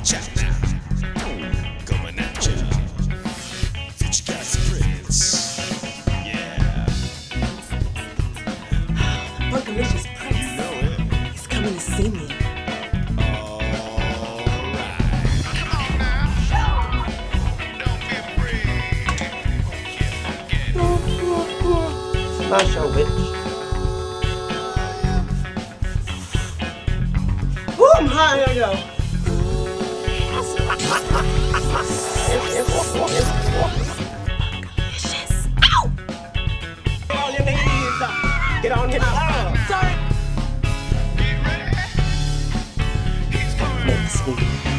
Watch out now. Going at ya. Future cats prince. Yeah. Bunkalicious Prince. You know it. He's coming to see me. Smash witch. Boom! High I go. Get on your knees. Sorry. Next week.